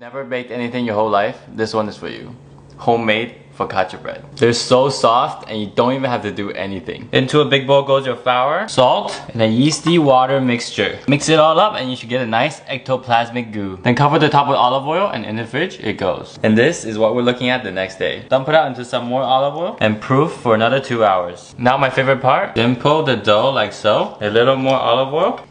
Never baked anything your whole life? This one is for you. Homemade focaccia bread. They're so soft and you don't even have to do anything. Into a big bowl goes your flour, salt, and a yeasty water mixture. Mix it all up and you should get a nice ectoplasmic goo. Then cover the top with olive oil and in the fridge it goes. And this is what we're looking at the next day. Dump it out into some more olive oil and proof for another two hours. Now my favorite part, dimple the dough like so. A little more olive oil